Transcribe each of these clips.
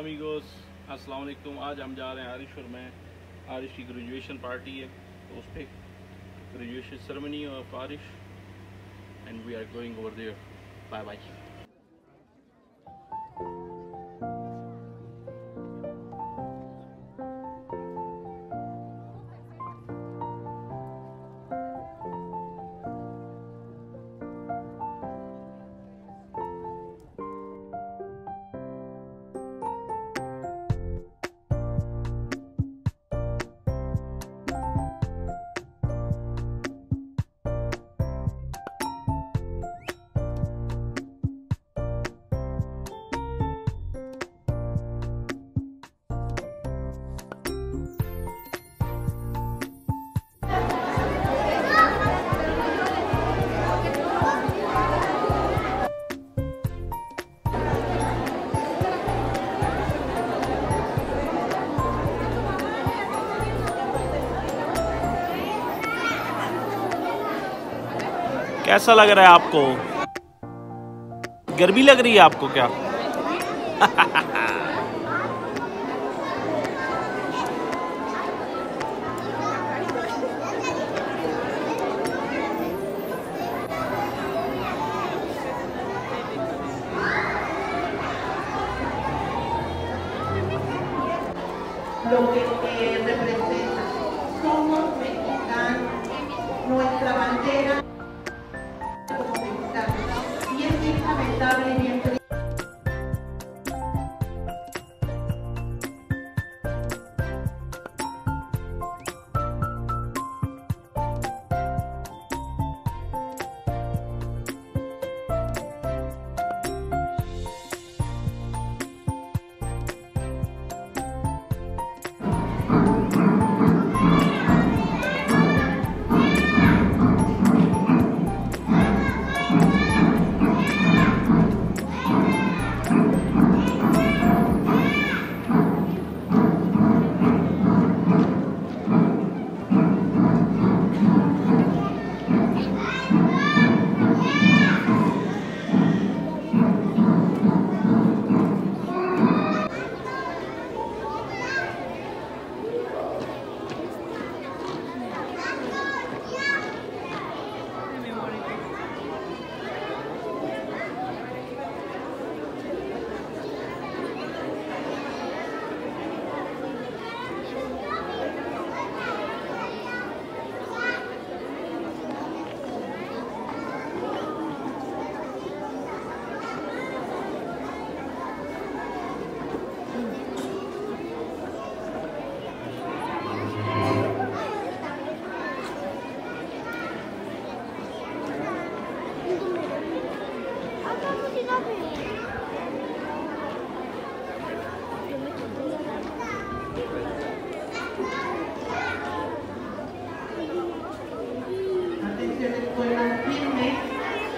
Amigos अस्सलाम वालेकुम। आज हम जा रहे हैं आरिश और मैं। आरिश की ग्रेजुएशन पार्टी है तो उस पर graduation ceremony of Arish and we are going over there bye bye कैसा लग रहा है आपको? गर्मी लग रही है आपको क्या?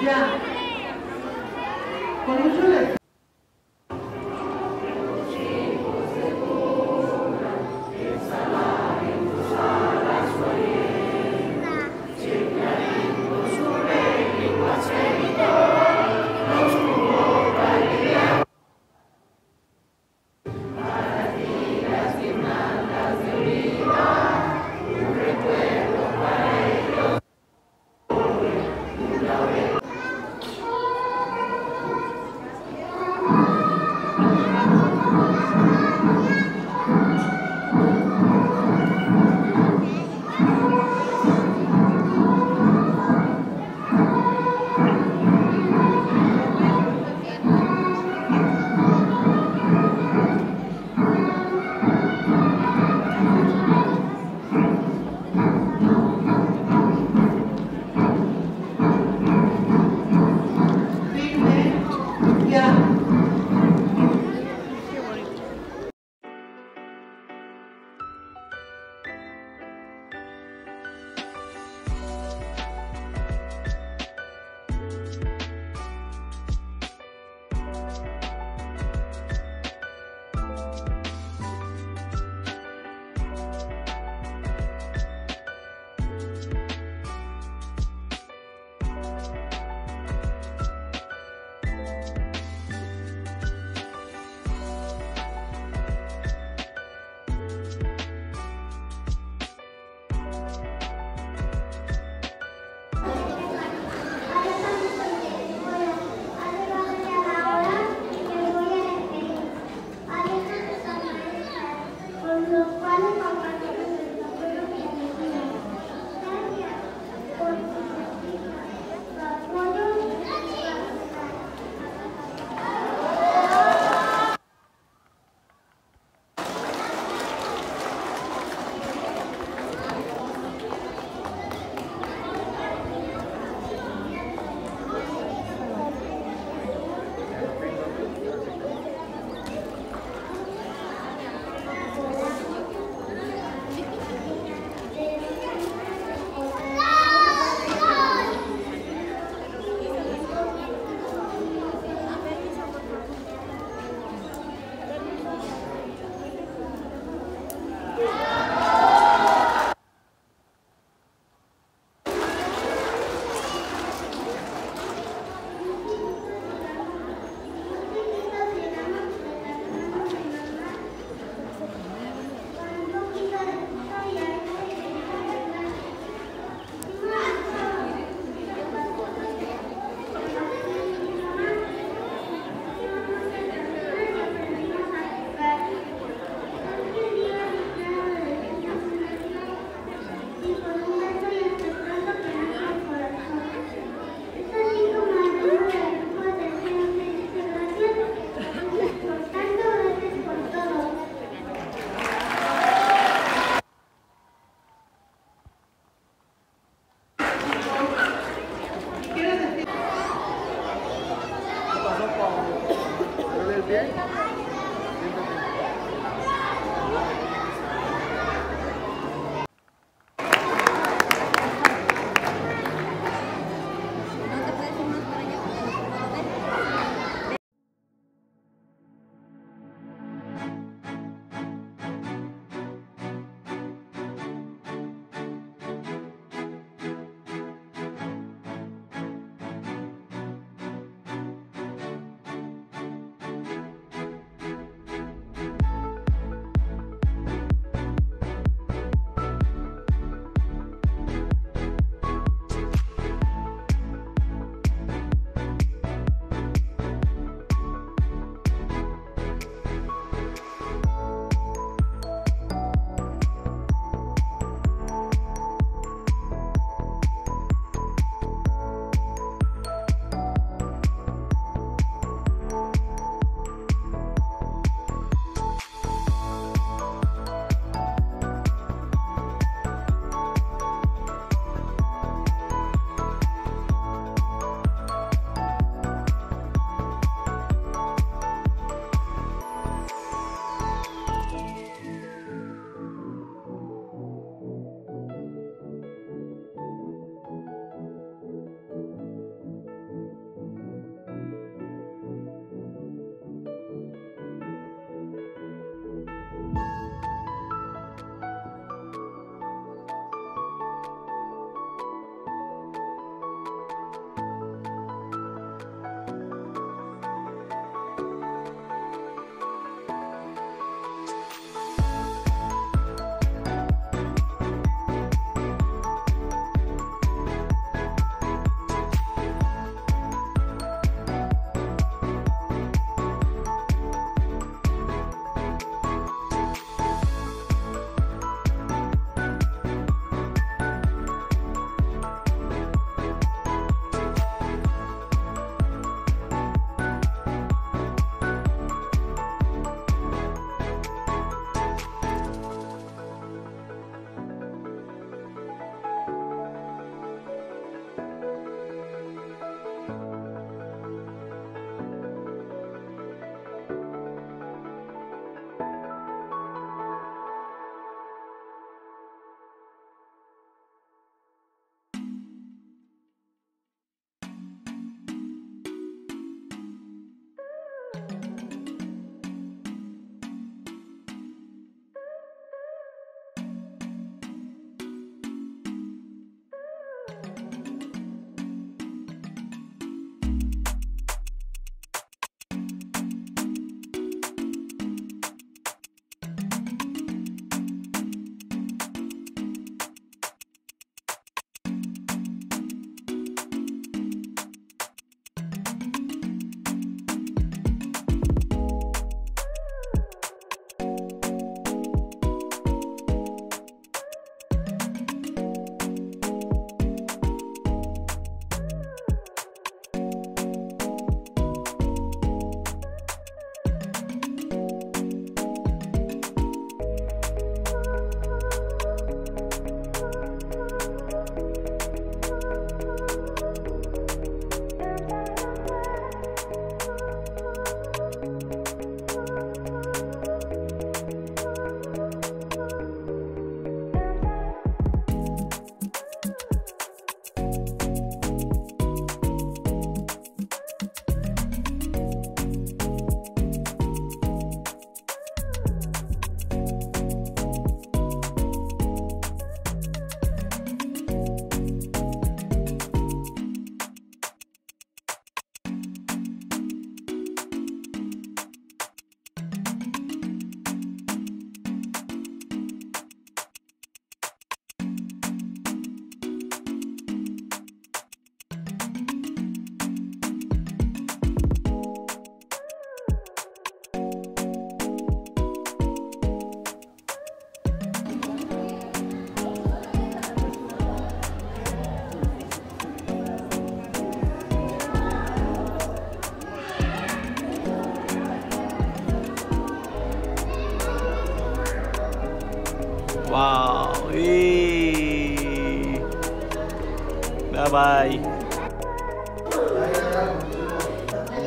Ya. Con mucho 人。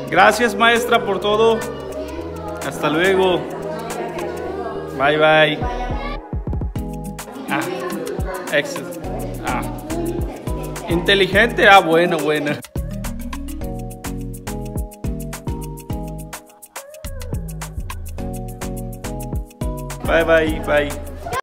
Gracias maestra por todo. Hasta luego. Bye bye. Ah, Ah. Inteligente. Ah, bueno, bueno. Bye bye, bye.